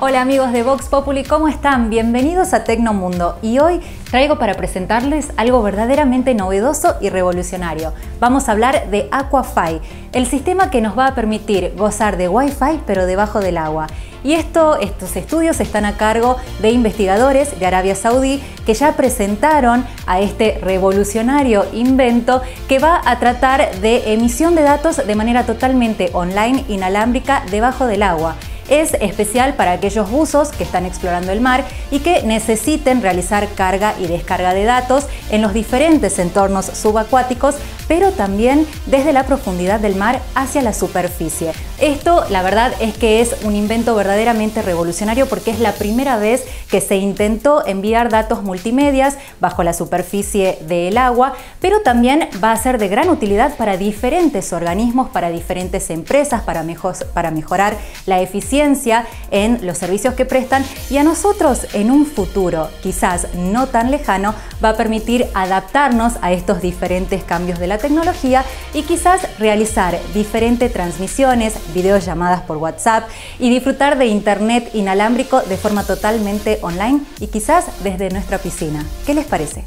Hola amigos de Vox Populi, ¿cómo están? Bienvenidos a Tecnomundo y hoy traigo para presentarles algo verdaderamente novedoso y revolucionario. Vamos a hablar de Aquafy, el sistema que nos va a permitir gozar de Wi-Fi pero debajo del agua. Y esto, estos estudios están a cargo de investigadores de Arabia Saudí que ya presentaron a este revolucionario invento que va a tratar de emisión de datos de manera totalmente online, inalámbrica, debajo del agua es especial para aquellos buzos que están explorando el mar y que necesiten realizar carga y descarga de datos en los diferentes entornos subacuáticos, pero también desde la profundidad del mar hacia la superficie. Esto, la verdad, es que es un invento verdaderamente revolucionario porque es la primera vez que se intentó enviar datos multimedias bajo la superficie del agua, pero también va a ser de gran utilidad para diferentes organismos, para diferentes empresas, para, para mejorar la en los servicios que prestan y a nosotros en un futuro, quizás no tan lejano, va a permitir adaptarnos a estos diferentes cambios de la tecnología y quizás realizar diferentes transmisiones, videollamadas por WhatsApp y disfrutar de Internet inalámbrico de forma totalmente online y quizás desde nuestra piscina. ¿Qué les parece?